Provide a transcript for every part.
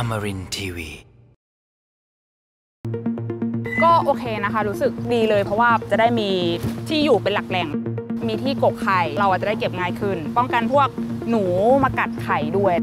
Amarin Tiwi. ก็โอเคนะคะ รู้สึกดีเลยเพราะว่าจะได้มีที่อยู่เป็นหลักแหล่ง มีที่กกไข่ เราอาจจะได้เก็บง่ายขึ้น ป้องกันพวกหนูมากัดไข่ด้วย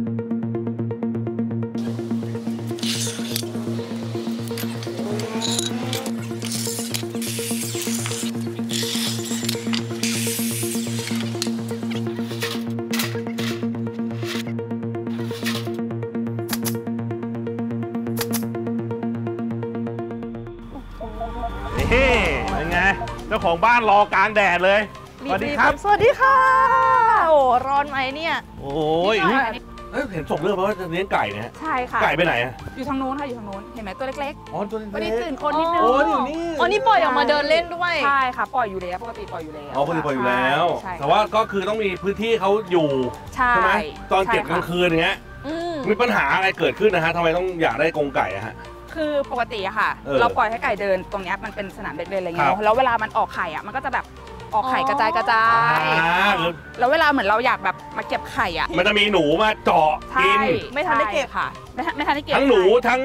บ้านรอกลางแดดเลย สวัสดีครับ สวัสดีค่ะ โอ้ร้อนไหมเนี่ย โอ้ยเอ้ยเห็นส่งเรื่องมาว่าจะเลี้ยงไก่นะฮะใช่ค่ะไก่ไปไหนอะอยู่ทางนู้นค่ะอยู่ทางนู้นเห็นไหมตัวเล็กอ๋อตัวๆวันนี้เล็กตื่นคนนิดนึงโอ้ยอยู่นี่อ๋อนี่ปล่อยออกมาเดินเล่นด้วยใช่ค่ะปล่อยอยู่แล้วปกติปล่อยอยู่แล้วอ๋อปกติปล่อยอยู่แล้วใช่แต่ว่าก็คือต้องมีพื้นที่เขาอยู่ใช่ใช่ไหมตอนเก็บกใช่ลางค่ะคืนอย่างเงี้ยอืมมีปัญหาอะไรเกิดขึ้นนะฮะทำไมต้องอยากได้กรงไก่อะฮะ คือปกติอะค่ะ เออเราปล่อยให้ไก่เดินตรงเนี้ยมันเป็นสนามเด็กเล่นอะไรเงี้ยครับเนอะแล้วเวลามันออกไข่อะมันก็จะแบบออกไข่กระจายกระจาอ่ายหรือแล้วเวลาเหมือนเราอยากแบบมาเก็บไข่อะมันจะมีหนูมาเจาะใช่กิน ไม่ทันได้เก็บ ใช่ค่ะไม่ทันไม่ทันได้เก็บทั้งหนูใช่ทั้ง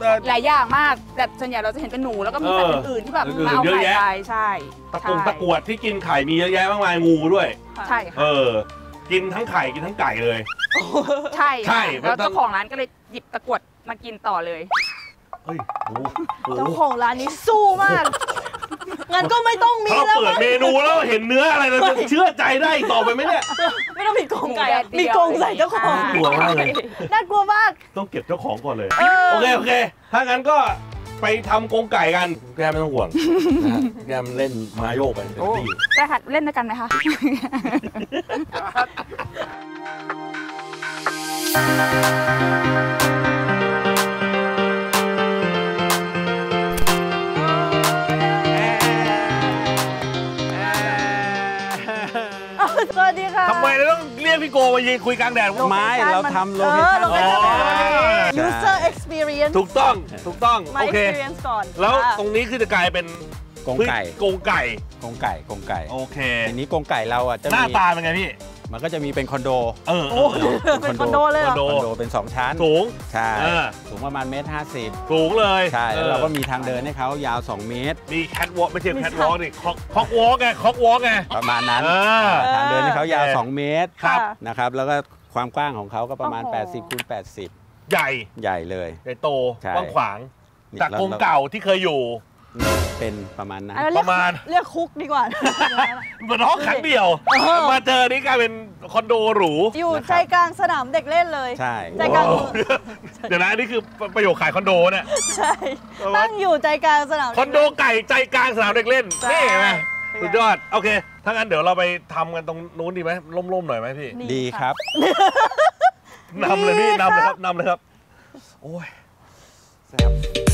เอ่อ หลายอย่างมากแต่ส่วนใหญ่เราจะเห็นเป็นหนูแล้วก็มีสัตว์เอออื่นๆที่แบบอื่นๆมาเอาเยอะไข่แยะ ไปใช่ตะกงใช่ตะกรวดที่กินไข่มีเยอะแยะมากมายงูด้วย ใช่เอค่ะอ กินทั้งไข่กินทั้งไก่เลย ใช่ใช่ค่ะแล้วเจ้าของร้านก็เลยหยิบตะกรวดมากินต่อเลย เฮ้ยโอ้โหเจ้าของร้านนี้สู้มาก งั้นก็ไม่ต้องมีถ้าเราแล้วเปิดมั้งเมนูแล้วเห็นเนื้ออะไรเราจะเชื่อใจได้อีกต่อไปไหมเนี่ย ไม่ต้องมีกรงไก่อะหมูแดดเดียวมีกรงใส่เจ้าของ กลัวมากเลย น่ากลัวมาก ต้องเก็บเจ้าของก่อนเลย เออ โอเค โอเค ถ้างั้นก็ไปทำกรงไก่กัน แกไม่ต้องห่วงนะฮะแกมันเล่นมาโยกไปเต็มที่ได้ค่ะเล่นด้วยกันไหมคะส พี่โกมายืนคุยกลางแดดไม้เราทำ location location อ๋อ user experience ถูกต้องถูกต้องมา โอเค experience ก่อนแล้วค่ะ ตรงนี้คือจะกลายเป็นกรงไก่กรงไก่ กรงไก่กรงไก่โอเค ทีนี้กรงไก่เราอะจะหน้ามีตาเป็นไงพี่ มันก็จะมีเป็นคอนโดเออโอ้เป็นคอนโดเลยเหรอคอนโดคอนโดเป็น 2 ชั้น สูง ใช่ เออ สูงประมาณเมตรห้าสิบสูงเลยใช่ แล้วออเราก็มีทางเดินให้เขายาว 2 เมตร มีแคทวอล์กไม่ใช่แคทวอล์กนี่ cock cock walk ไง cock walk ไง ประมาณนั้นเออ ทางเดินให้เขายาวโอเค2เมตรครับ นะครับ แล้วก็ความกว้างของเขาก็ประมาณ โอ้โห 80คูณ80 ใหญ่ใหญ่เลย ใหญ่โตใช่ กว้างขวางนี่จากแล้วกรงเก่าที่เคยอยู่ เป็นประมาณนั้นอันนั้นเรียกประมาณเรียกคุกดีกว่า เหมือนห้องขังเดียวเออมาเจอนี่กลายเป็นคอนโดหรู อยู่นะครับใจกลางสนามเด็กเล่นเลย ใช่ ใจกลางโอ้โหเดี๋ยวนะนี่คือประโยคขายคอนโดเนี่ย ใช่ ตั้งอยู่ใจกลางสนาม คอนโดไก่ใจกลางสนามเด็กเล่นใช่นี่เห็นไหมเป็นไงสุดยอด โอเค ถ้างั้นเดี๋ยวเราไปทำกันตรงนู้นดีไหมร่มๆหน่อยไหมพี่ ดีครับนำเลยพี่ดีนำเลยคครัรับบนำเลยครับ โอ้ยแซ่บ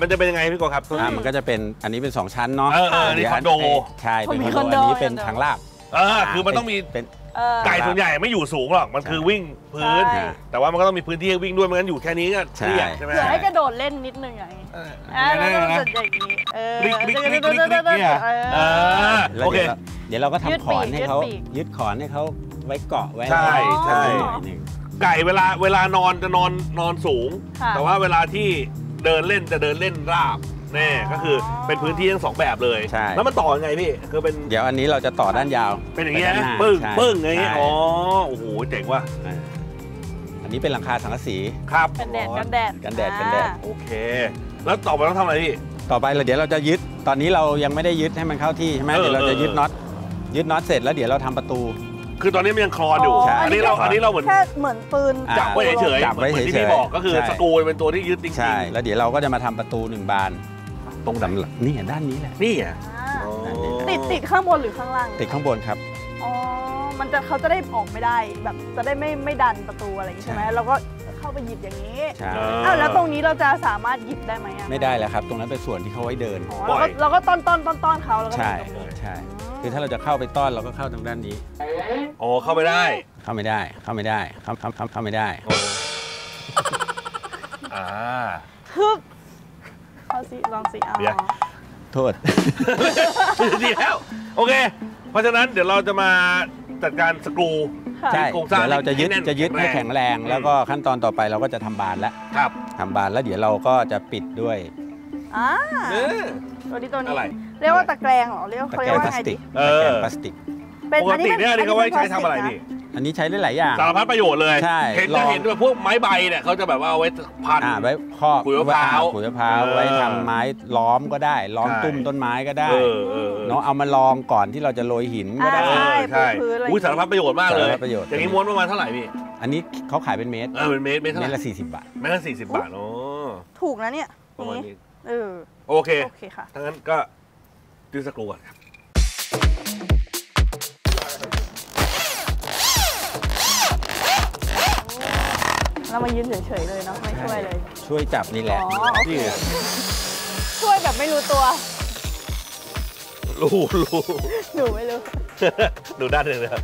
นี้คือรูปแบบมันจะเป็นยังไงพี่โกครับอ่ามันก็จะเป็นอันนี้เป็น 2 ชั้นเนาะเออเอออันนี้เยวคอนโด ใช่เป็นมีคคออนนโดโดอันนี้เป็นคอนโดทางลาดเออคือมันต้องมีเป็นเออไก่ส่วนใหญ่ไม่อยู่สูงหรอก มันคือวิ่งพื้นใช่แต่ว่ามันก็ต้องมีพื้นที่ให้วิ่งด้วยไม่งั้นอยู่แค่นี้ก็เครียดใช่ใช่ไหมเผื่อให้กระโดดเล่นนิดนึงอย่างนี้เอออ่าแล้วก็นะจะอย่างนี้เออกริ๊กกริ๊กกริ๊กกริ๊กกริ๊กเนี่ยเอเอออแล้วโอเคเดี๋ยวเราเดี๋ยวเราก็ยืดทำขอนปีกให้เขายืดปีกยึดขอนให้เขาไว้เกาะไว้ใช่ใช่หน่อยหนึ่งไก่เวลาเวลานอนจะนอนนอนสูงค่ะแต่ว่าเวลาที่ เดินเล่นจะเดินเล่นราบแน่ก็คือเป็นพื้นที่ทั้งสองแบบเลย ใช่ แล้วมันต่อยังไงพี่คือเป็นเดี๋ยวอันนี้เราจะต่อด้านยาวเป็นอย่างเงี้ยไปด้นหนะน้าปึ้งใช่ปึ้งอย่างเงี้ยใช่อ๋อโอ้โหเจ๋งว่ะอ่าอันนี้เป็นหลังคาสังกะสี ครับกันแดดกันแดดกันแดดกันแดด อ่าโอเค แล้วต่อไปต้องทำอะไรพี่ ต่อไปเราเดี๋ยวเราจะยึด ตอนนี้เรายังไม่ได้ยึดให้มันเข้าที่ใช่ไหมเออเดี๋ยวเราจะยึดเออ น็อตยึดน็อตเสร็จแล้วเดี๋ยวเราทำประตู คือตอนนี้มันยังคลอนอยู่อ๋อใช่ อันนี้เราอันนี้เราเหมือนแค่เหมือนปืนอ่าจับไว้เฉยๆจับไว้เหมือนที่เฉยๆพี่บอกก็คือใช่ สกรูเป็นตัวที่ยึดจริงๆใช่ แล้วเดี๋ยวเราก็จะมาทำประตูหนึ่งบานตรงดำนี่ด้านนี้แหละนี่อะอ่าติดติดข้างบนหรือข้างล่างติดข้างบนครับ อ๋อมันจะเขาจะได้ออกไม่ได้แบบจะได้ไม่ไม่ดันประตูอะไรอย่างงี้ใช่ไหมใช่ เราก็เข้าไปหยิบอย่างนี้ใช่เอออ้าวแล้วตรงนี้เราจะสามารถหยิบได้ไหมอะไม่ได้แล้วครับ ตรงนั้นเป็นส่วนที่เขาไว้เดิน อ๋อปล่เราอยก็เราก็ต้อนต้อนต้อนต้อนเขาแล้วก็ใช่หยิบตรงนี้ใช่ คือถ้าเราจะเข้าไปต้อนเราก็เข้าทางด้านนี้อ๋อเข้าไปได้เข้าไม่ได้เข้าไม่ได้เข้าเข้าเข้าเข้าไม่ได้โอ้อ่าฮึบเอาสิลองสิเอาเดี๋ยวโทษดีแล้วโอเค เพราะฉะนั้นเดี๋ยวเราจะมาจัดการสกรูค่ะใช่โครงสร้างเดี๋ยวเราจะยึดให้แน่นจะยึดให้แข็แข็งงแรแรงงแล้วก็ขั้นตอนต่อไปเราก็จะทำบานแล้วครับทำบานแล้วเดี๋ยวเราก็จะปิดด้วยอ่าเออตัวนี้ตัวนี้อะไร เรียกว่าตะแกรงเหรอเรียกว่าตะเขาแกเรียรงกว่าพลาไงสติดีกเออ ตะแกรงพลาสติกเป็นปกติเนี่ยนี่เขาไว้ใช้ทำอะไรนนี้พี่ อันนี้ใช้ได้หลายอย่าง สารพัดประโยชน์เลย ใช่เห็นลจะอง เห็นด้วยพวกไม้ใบเนี่ยเขาจะแบบว่าเอาไว้พัน อ่าไว้ครอบขุยมะพร้าวขุยมะพร้าวเออไว้ทำไม้ล้อมก็ได้ล้อมใช่ ตุ้มต้นไม้ก็ได้เออเออเออเนาะเอามาลองก่อนที่เราจะโรยหินก็ได้ อ่าเออใช่พื้นๆอะไร อุ้ยสารพัดประโยชน์มากเลยสารพัดประโยชน์ อย่างนี้ม้วนประมาณเท่าไหร่พี่อันนี้เขาขายเป็นเมตรเออเป็นเมตรเมตรเท่าเมไหตรร่ละ 40 บาท เมตรละสี่สิบบาทโอ้ถูกนะเนี่ยประมาณนี่นี้เออ โอเค โอเคค่ะถ้างั้นก็ ดื้อสกรูก่อนครับเรามายืนเฉยๆเลยเนาะไม่ช่วยเลย ช่วยจับนี่แหละอ๋อโอเคนี่ช่วยแบบไม่รู้ตัว รู้รู้ หนูไม่รู้ ดูด้านหนึ่งเลยครับ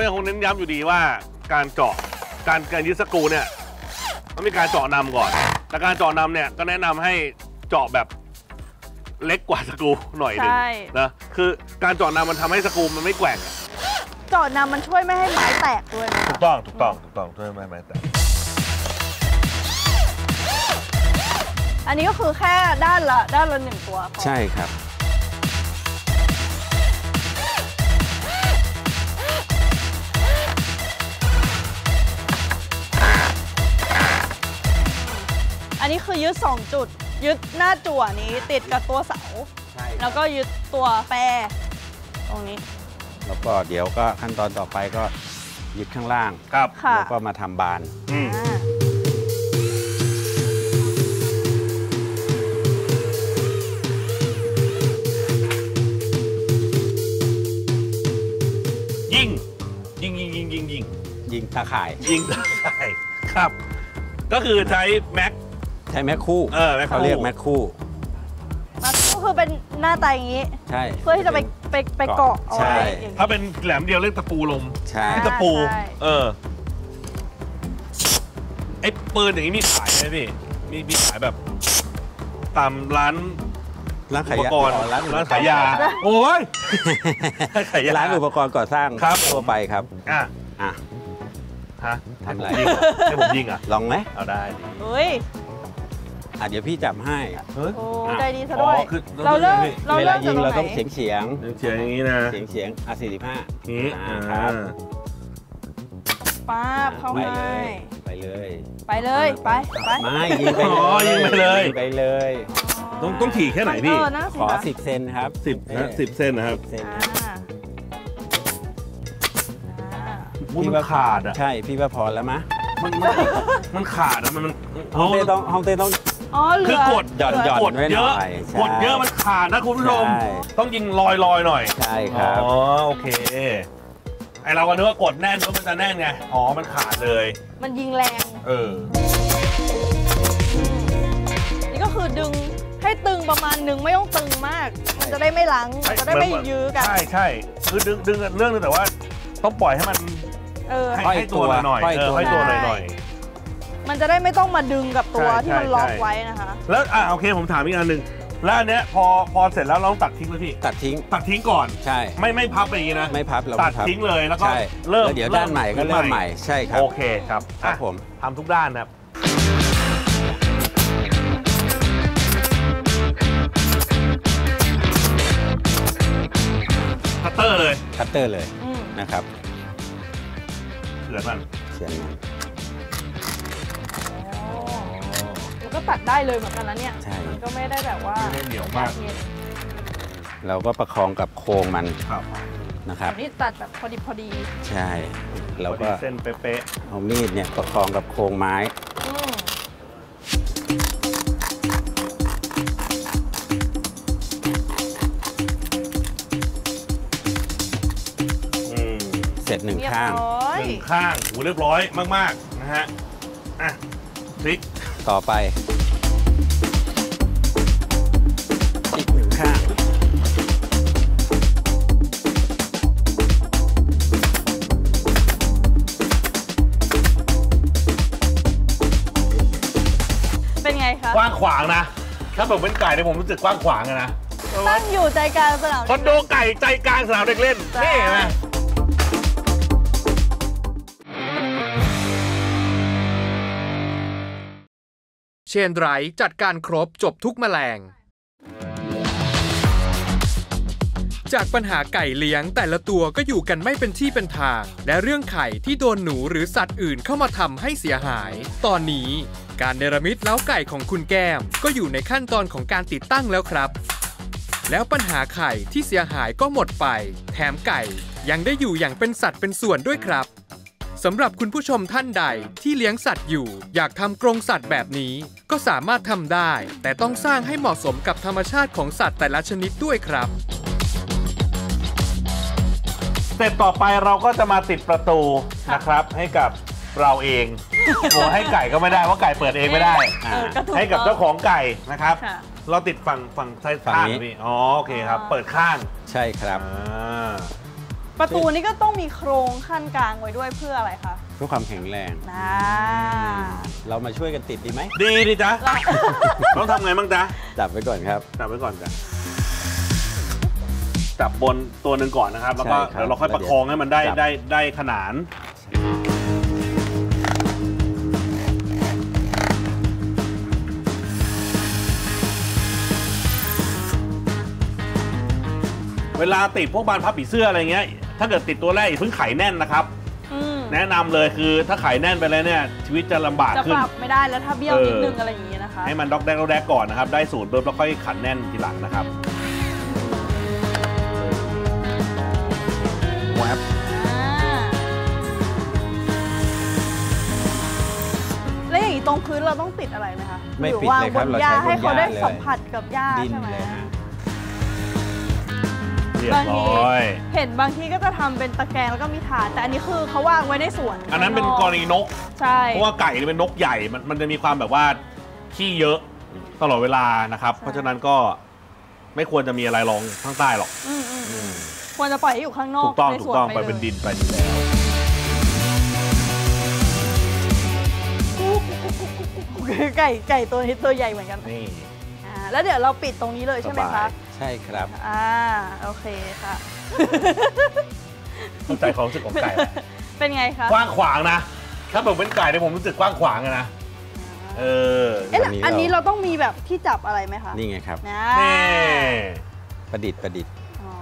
เรายังคงเน้นย้ำอยู่ดีว่าการเจาะการการยึดสกรูเนี่ยต้องมีการเจาะนำก่อน แต่การเจาะนำเนี่ยก็แนะนำให้เจาะแบบเล็กกว่าสกรูหน่อยหนึงใช่ นะคือการเจาะนำมันทำให้สกรูมันไม่แกว่งอะเจาะน้ำมันช่วยไม่ให้ไม้แตกด้วยนะถูกต้องถูกต้องถูกต้องช่วยไม่ไม่แต่อันนี้ก็คือแค่ด้านละด้านละหนึ่งตัวพอใช่ครับ นนี้คือยึด 2 จุด ยึดหน้าจั่วนี้ติดกับตัวเสา ใช่แล้วก็ยึดตัวแปรตรงนี้ แล้วก็เดี๋ยวก็ขั้นตอนต่อไปก็ยึดข้างล่าง ครับค่ะ แล้วก็มาทำบาน อืมอ่ายิงยิงยิงยิงยิงยิงยิงตาข่ายยิงใช่ครับ ก็คือใช้แม็ก ใช้แม็กคู่เออแม็กคู่ เขาเรียกแม็กคู่มันก็คือเป็นหน้าตาอย่างนี้ ใช่ เพื่อที่จะไปไปไปเกาะเอาไว้ใช่อย่างนี้ ถ้าเป็นแหลมเดียวเรียกตะปูลมใช่ ที่ตะปู ใช่ เออไอ้ปืนอย่างนี้มีขายไหมพี่มีมีขายแบบ ตามร้านร้านอุขายปยากรณ์อ๋อร้านร้านขายยา โอ้ย ร้านขายยาร้านอุปกรณ์ก่อสร้างครับ ทั่วไปครับ อะอะ ฮะทำอะไร ให้ผมยิงเหรอให้ผมยิงอะ ลองไหมเอาได้ดิเฮ้ย อะเดี๋ยวพี่จับให้เฮ้ย โอ้อะใจดีซะด้วย อ๋อคือเราเริ่มพี่เราเวเริ่ลามยิจากงตรงเราไหนต้องเฉียงเฉียงเฉียงอย่างนี้นะเฉียงเฉียงอะสี่สิบห้านี้อ่าอ่าครับป้าบเข้าไปให้เลยไปเลยไปเลยไปไปไม่ยิงไปอ๋อยิงไปเลย งไปเลยต้องต้องถี่แค่ไหนพี่เออนั่นสิขอคะสิบเซนครับสิบนะสิบเส้นนะครับเซนอ่านะอ่าอุ๊ยมันขาดอะ ใช่พี่ว่าพอแล้วมะมันมันมันขาดอะมันมันห้องเต้ต้องห้องเต้ต้อง อ๋อเหลืคืออกดหย่อนหย่อนกดไว้หเยน่อะอยใช่กดเยอะมันขาดนะคุณผู้ชม ใช่ ต้องยิงลอยลอยๆหน่อย ใช่ครับ อ๋อโอเค ไอเราก็นึกว่ากดแน่นแล้วมันจะแน่นไง อ๋อมันขาดเลย มันยิงแรง เออ นี่ก็คือดึงให้ตึงประมาณหนึ่งไม่ต้องตึงมาก มันจะได้ไม่ล้างมันจะได้ไม่ยื้อกัน ใช่ใช่คือดึงดึงเรื่องนึงแต่ว่า ต้องปล่อยให้มันเออ ให้ห้อยให้ตัวหน่อยห้อยๆเออตัวให้ตัวหใช่น่อย มันจะได้ไม่ต้องมาดึงกับตัวใช่ที่มันใช่ล็อกใช่ ไว้นะคะๆแล้วอะโอเคผมถามอีกอันหนึ่งแล้วอันเนี้ยพอพอเสร็จแล้วเราต้องตัดทิ้งไหมพี่ ตัดทิ้งตัดทิ้งก่อน ใช่ ไม่ไม่พับไปอย่างนี้นะ ไม่พับเราตัไม่ดพับทิ้งเลยแล้วก็ใช่เริ่มแล้วเดี๋ยวด้านใหม่ก็เริ่มใหม่ใช่ครับ โอเคครับครับอะผม ทำทุกด้านนะครับ คัตเตอร์เลยคัตเตอร์เลยอืมนะครับเสือมันเขียนมัน็ตัดได้เลยเหมือนกันแล้วเนี่ย ใช่ มันก็ไม่ได้แบบว่าไม่ได้เหนียวมากเราก็ประคองกับโครงมันครับนะครับ นี่ตัดแบบพอดีพอดีใช่เราก็เส้นเป๊ะเอามีดเนี่ยประคองกับโครงไม้เสร็จหนึ่งข้างหนึ่งข้างหูเรียบร้อยมาก ๆ นะฮะ อะพลิก ต่อไป อีกหนึ่งข้างเป็นไงคะกว้างขวางนะ ถ้าผมเป็นไก่เนี่ยผมรู้สึกกว้างขวางอะนะตั้งอยู่ใจกลางสนามคอนโดไก่ใจกลางสนามเด็กเล่นจ้านี่เห็นไหม เชนไรจัดการครบจบทุกแมลง จากปัญหาไก่เลี้ยงแต่ละตัวก็อยู่กันไม่เป็นที่เป็นทาง และเรื่องไข่ที่โดนหนูหรือสัตว์อื่นเข้ามาทำให้เสียหาย ตอนนี้การเนรมิตเล้าไก่ของคุณแก้ม ก็อยู่ในขั้นตอนของการติดตั้งแล้วครับ แล้วปัญหาไข่ที่เสียหายก็หมดไป แถมไก่ยังได้อยู่อย่างเป็นสัตว์เป็นส่วนด้วยครับ สำหรับคุณผู้ชมท่านใดที่เลี้ยงสัตว์อยู่ อยากทำกรงสัตว์แบบนี้ ก็สามารถทำได้ แต่ต้องสร้างให้เหมาะสมกับธรรมชาติของสัตว์แต่ละชนิดด้วยครับสเต็ปต่อไปเราก็จะมาติดประตูนะครับ ให้กับเราเองโอ้ให้ไก่ก็ไม่ได้เพราะไก่เปิดเองไม่ได้เออก็ถูกให้กับเจ้าของไก่นะครับ ค่ะ เราติดฝั่งฝั่งซ้ายฝั่งข้างนี้ พี่อ๋อโอเคครับอ๋อเปิดข้างใช่ครับ อ่า ประตูนี้ก็ต้องมีโครงขั้นกลางไว้ด้วยเพื่ออะไรคะเพื่อความแข็งแรงอ่าเรามาช่วยกันติดดีไหมดีดีจ้ะเราต้องทำไงบ้างจ๊ะจับไว้ก่อนครับจับไว้ก่อนจ้ะจับบนตัวหนึ่งก่อนนะครับ แล้วก็ใช่ครับเดี๋ยวเราค่อยประคองให้มันได้จับได้ได้ขนานเวลาติดพวกบานพับผีเสื้ออะไรเงี้ย ถ้าเกิดติดตัวแรกอย่าเพิ่งไขแน่นนะครับ อืมแนะนำเลยคือถ้าไขแน่นไปแล้วเนี่ยชีวิตจะลำบากจะขึ้ปน รับไม่ได้แล้วถ้าเบี้ยวเออนิดนึงอะไรอย่างนี้นะคะให้มันด็อกแดกด็อกแดกก่อนนะครับ ได้ศูนย์ปุ๊บแล้วค่อยขันแน่นทีหลังนะครับแวบอ่าแล้วอย่างนี้ตรงพื้นเราต้องติดอะไรไหมคะไม่หรือปิดวางเลยครับบนเราหญ้าใช้บนให้เขาได้หญ้าเลย สัมผัสกับหญ้าดินใช่ไหมเลยฮะ เรียบบางทีร้อย เห็นบางที่ก็จะทำเป็นตะแกรงแล้วก็มีถาดแต่อันนี้คือเขาวางไว้ในสวนอันนั้นเป็นกรณีนก ใช่ เพราะว่าไก่เนี่ยเป็นนกใหญ่มันมันจะมีความแบบว่าขี้เยอะตลอดเวลานะครับเพราะฉะนั้นก็ไม่ควรจะมีอะไรรองข้างใต้หรอก อืมอืมอืมควรจะปล่อยให้อยู่ข้างนอกถูกต้องในถูสกวนต้องไปไปเลยเป็นดินไปดีแล้ว ไก่ไก่ตัวนี้ตัวใหญ่เหมือนกันนี่ อ่าแล้วเดี๋ยวเราปิดตรงนี้เลยใช่ไหมสบาคะ ย ใช่ครับ อ่า โอเคค่ะ เข้าใจความรู้สึกของไก่แหละเป็นไงคะกว้างขวางนะ ถ้าผมเป็นไก่เนี่ยผมรู้สึกกว้างขวางอะนะ เออ เอ๊ะแล้วอัอันนนี้นี้เราเราต้องมีแบบที่จับอะไรไหมคะนี่ไงครับ นะนี่ประดิษฐ์ประดิษฐ์อ๋อ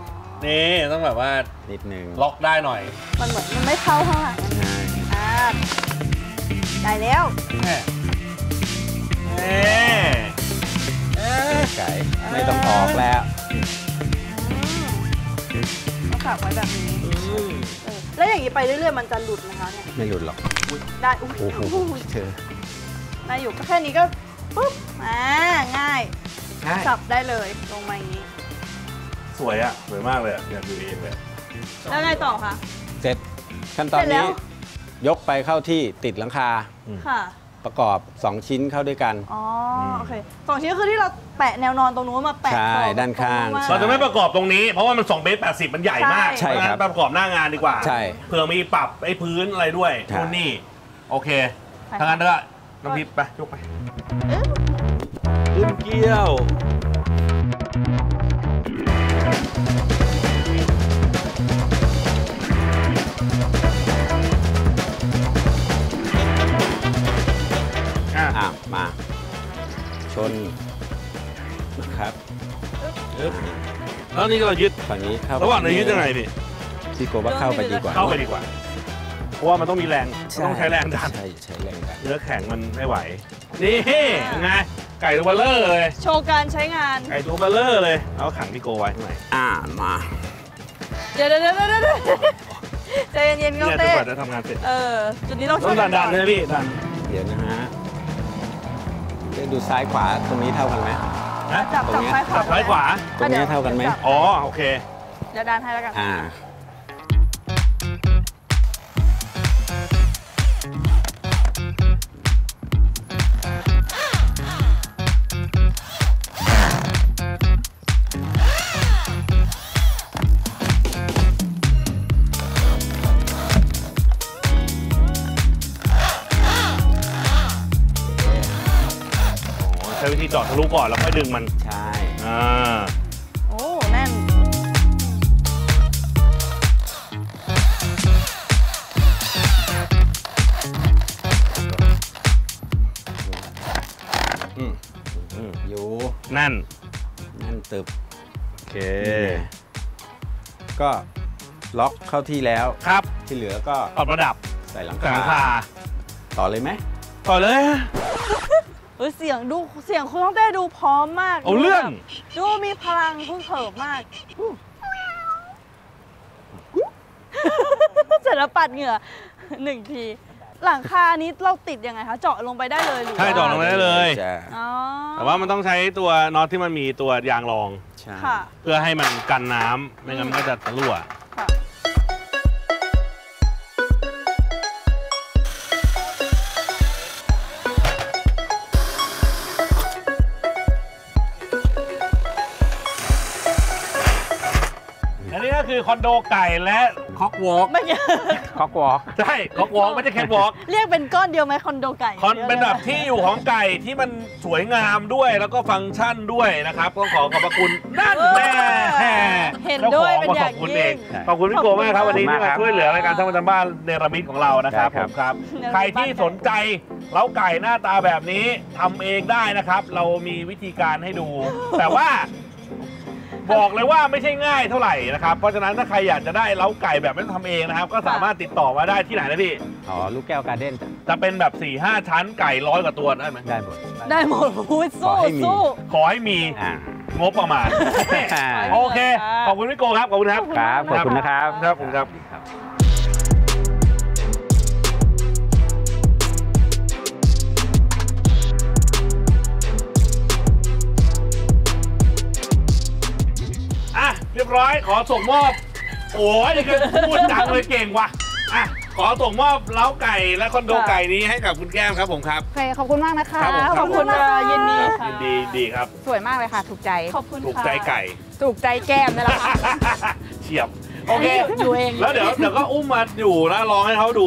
นี่ต้องแบบว่านิดนึงล็อกได้หน่อยมันเหมือนมันไม่เข้าข้างหลังใช่อ่าได้แล้ว แม่เอ๊ะ ไก่ไม่ต้องออกแล้วอืมต้องฝากไว้แบบนี้อืมเออแล้วอย่างนี้ไปเรื่อยๆมันจะหลุดไหมคะเนี่ยไม่หลุดหรอกได้อุ้ยโอ้โหเธอได้อยู่ก็แค่นี้ก็ปุ๊บอ่าง่ายง่ายจับได้เลยลงมาอย่างนี้ สวยอะสวยมากเลยอะอยากดูเองเลยแล้วไงต่อคะ เสร็จขั้นตอนเสร็จแล้นี้ ว ยกไปเข้าที่ติดหลังคา ค่ะ ประกอบ 2 ชิ้นเข้าด้วยกัน อ๋อโอเคสองชิ้นก็คือที่เราแปะแนวนอนตรงนู้นมาแปะใช่ขอบด้านข้าง ตรนู้นเราจะไม่ประกอบตรงนี้ เพราะว่ามัน2เมตร80 มันใหญ่มากใช่ครับเพาะฉะนั้นประกอบหน้างานดีกว่าใช่เผื่อมีปรับไอ้พื้นอะไรด้วยใช่ นู่นนี่ โอเคใช่ทางนั้นก็น้ำพริกไปยกไปเอ๊ะขึ้นเกี้ยว อะอะมา ชนครับแล้วนี่ก็เรายึดฝั่งนี้เข้าระหว่างไหนยึดยังไงพี่พี่โกว่าเข้าไปดีกว่าเข้าไปดีกว่า เพราะว่ามันต้องมีแรงมันต้องใช้แรงดันใช่ใช้แรงดันเนื้อแข็งมันไม่ไหว นี่ไงไก่ตัวเบลเลอร์เลย โชว์การใช้งาน ไก่ตัวเบลเลอร์เลย เอาขังพี่โกไว้ข้างในอ่ามา เดี๋ยวเดี๋ยวเดี๋ยวเดี๋ยวเดี๋ยวใจเย็นๆก็เนี่ยจนเต้กว่าจะทำงานเสร็จเออจุดนี้ต้องช่ต้วอยงกัดันนก่ดัอนนเลยพี่ดันเดี๋ยวนะฮะ เดี๋ยวดูซ้ายขวาตรงนี้เท่ากันไหมนะจับตรจับงเนี้ยซ้ายขวาจับซ้ายขวา ตรงนี้เท่ากันไหมจับอ๋อ โอเค เดี๋ยวดันให้แล้วกัน อ่า เจาะทะลุก่อนแล้วค่อยดึงมัน ใช่ อ่า โอ้แน่น อืมอืมอยู่นั่น นั่นตึบโอเคก็ล็อกเข้าที่แล้ว ครับที่เหลือก็ปรับระดับใส่หลังหลังคาคาต่อเลยไหมต่อเลย เออเสียงดูเสียงคุณต้องได้ดูพร้อมมากเอาเรื่อง ดูมีพลังเพิ่งเผิบมากเสร็จแล้วปัดเหงื่อหนึ่งทีหลังคานี้เราติดยังไงคะเจาะลงไปได้เลยหรือใช่ว่าเจาะลงไปได้เลยจะอ๋อแต่ว่ามันต้องใช้ตัวน็อตที่มันมีตัวยางรองใช่ค่ะเพื่อให้มันกันน้ำไม่งั้นมันก็จะรั่ว ค่ะอันนี้ก็คือคอนโดไก่และ cock walk ไม่เกี่ยว cock walk ใช่ cock walk ไม่ใช่แคทวอล์กเรียกเป็นก้อนเดียวไหมคอนโดไก่คอนเป็นแบบที่อยู่ของไก่ที่มันสวยงามด้วยแล้วก็ฟังก์ชันด้วยนะครับก็ขอขอบพระคุณนั่นแน่เห็นด้วยเป็นอย่างขอบคุณยิ่งเองขอบคุณพี่โกมากครับวันนี้ที่มาช่วยเหลือรายการช่างประจำบ้านเนรมิตของเรานะครับผมครับ ใครที่สนใจเล้าไก่หน้าตาแบบนี้ทำเองได้นะครับ เรามีวิธีการให้ดู แต่ว่า บอกเลยว่าไม่ใช่ง่ายเท่าไหร่นะครับ เพราะฉะนั้นถ้าใครอยากจะได้เล้าไก่แบบไม่ต้องทำเองนะครับ ก็สามารถติดต่อมาได้ที่ไหนนะพี่ อ๋อลูกแก้วการ์เด้นจ้ะจะเป็นแบบ4ี่ห้าชั้นไก่ร้อยกว่าตัวได้ไหมได้หมด ได้หมดพูดขอสู้ให้มี สู้ ขอให้มีอ่า งบประมาณ โอเค ขอบคุณพี่โกครับ ขอบคุณครับ ครับ ขอบคุณนะครับ ครับผมครับ รียบร้อยขอส่งมอบ โอ้ยนี่คือพูดจังเลยเก่งว่ะอะขอส่งมอบเล้าไก่และคอนโดไก่นี้ให้กับคุณแก้มครับผมครับ โอเคขอบคุณมากนะคะครับผม ขอบคุณค่ะยินดีครับค่ะยินดีดีครับ สวยมากเลยค่ะ ถูกใจ ขอบคุณถูกค่ะใจไก่ ถูกใจแก้มนี่แหละค่ะ เฉียบ โอเค อยู่เองแล้วเดี๋ยวเดี๋ยวก็อุ้มมาอยู่แล้วลองให้เขาดู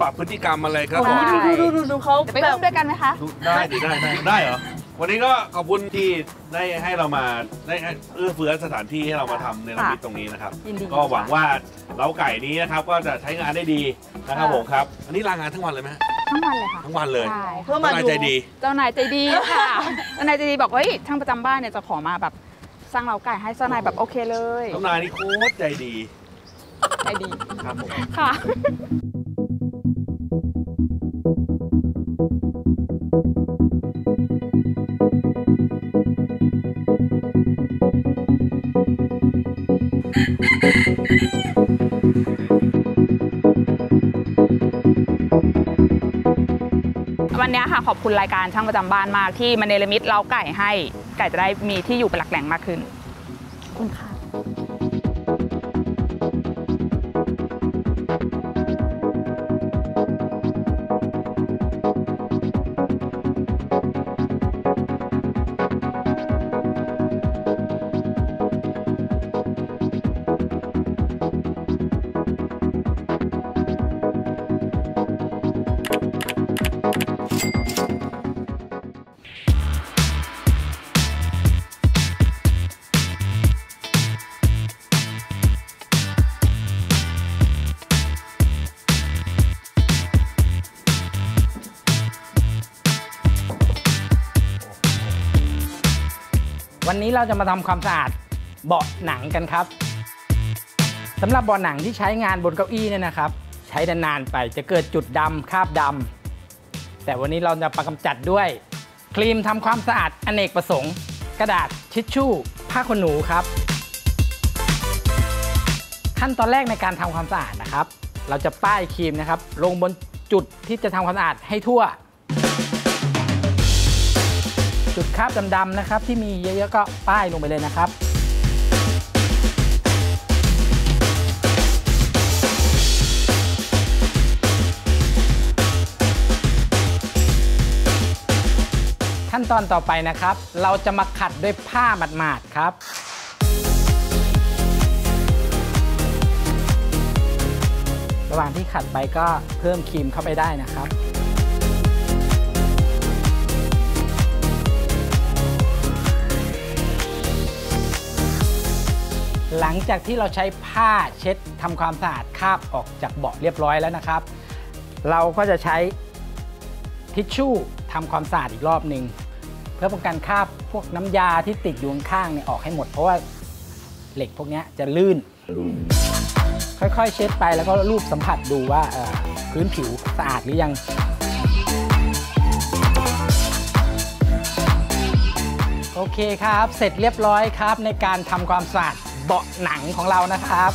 ปรับพฤติกรรมอะไรครับผมได้ ดูดูดูดูเขาจะไปแบอุ้บมด้วยกันไหมคะได้ดิได้ได้ได้เหรอ วันนี้ก็ขอบคุณที่ได้ให้เรามาได้ให้เอื้อเฟื้อสถานที่ให้เรามาทำในระมิดตรงนี้นะครับ ยินดี ก็หวังว่าเล้าไก่นี้นะครับก็จะใช้งานได้ดีนะครับค่ะ ผมครับ อันนี้ลางานทั้งวันเลยไหมฮะทั้งวันเลยค่ะทั้งวันเลยใช่เพื่อมาทนายดูใจดี เจ้านายใจดีค่ะ เจ้านายใจดีบอกเฮ้ยช่างประจำบ้านเนี่ยจะขอมาแบบสร้างเล้าไก่ให้เจ้านายแบบโอเคเลยเจ้านายนี่โคตรใจดีใจดีครับผม ค่ะ วันนี้ค่ะขอบคุณรายการช่างประจำบ้านมากที่มาเนรมิตเล้าไก่ให้ไก่จะได้มีที่อยู่เป็นหลักแหล่งมากขึ้นขอบคุณค่ะ วันนี้เราจะมาทำความสะอาดเบาะหนังกันครับสำหรับเบาะหนังที่ใช้งานบนเก้าอี้เนี่ยนะครับ ใช้นานๆไปจะเกิดจุดดำคราบดำแต่วันนี้เราจะประกำจัดด้วย ครีมทำความสะอาดอเนกประสงค์ กระดาษทิชชู่ ผ้าขนหนูครับ ขั้นตอนแรกในการทำความสะอาดนะครับ เราจะป้ายครีมนะครับ ลงบนจุดที่จะทำความสะอาดให้ทั่ว จุดคราบดำๆนะครับ ที่มีเยอะๆก็ป้ายลงไปเลยนะครับขั้นตอนต่อไปนะครับ เราจะมาขัดด้วยผ้าหมาดๆครับ ระหว่างที่ขัดไปก็เพิ่มครีมเข้าไปได้นะครับ หลังจากที่เราใช้ผ้าเช็ดทำความสะอาดคราบออกจากเบาะเรียบร้อยแล้วนะครับ เราก็จะใช้ทิชชู่ทำความสะอาดอีกรอบหนึ่งเพื่อป้องกันคราบพวกน้ำยาที่ติดอยู่ข้างเนี่ยออกให้หมด เพราะว่าเหล็กพวกนี้จะลื่น ค่อยๆ เช็ดไปแล้วก็รูปสัมผัสดูว่าพื้นผิวสะอาดหรือยัง โอเคครับ เสร็จเรียบร้อยครับในการทำความสะอาด เบาะหนังของเรานะครับ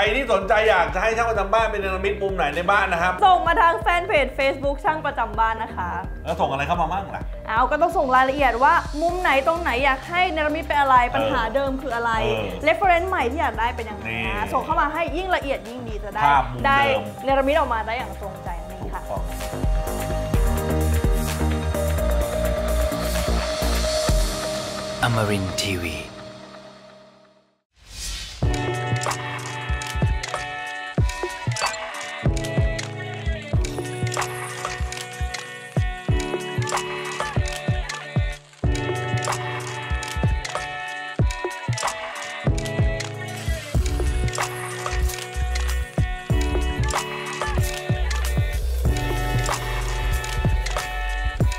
รที่สนใจอยากจะให้ช่างประจำบ้านเป็นเนรมิตมุมไหนในบ้านนะครับ ส่งมาทางแฟนเพจ Facebook ช่างประจำบ้านนะคะ แล้วส่งอะไรเข้ามามั่งล่ะเอาก็ต้องส่งรายละเอียดว่ามุมไหนตรงไหนอยากให้เนรมิตเป็นอะไรปัญหาเดิมคืออะไรเออ reference ใหม่ที่อยากได้เป็นยังไงนี่นะส่งเข้ามาให้ยิ่งละเอียดยิ่งดีจะได้ ภาพมุมได้เดิม เนรมิตออกมาได้อย่างตรงใจนั่นเองค่ะ Amarin Tiwi.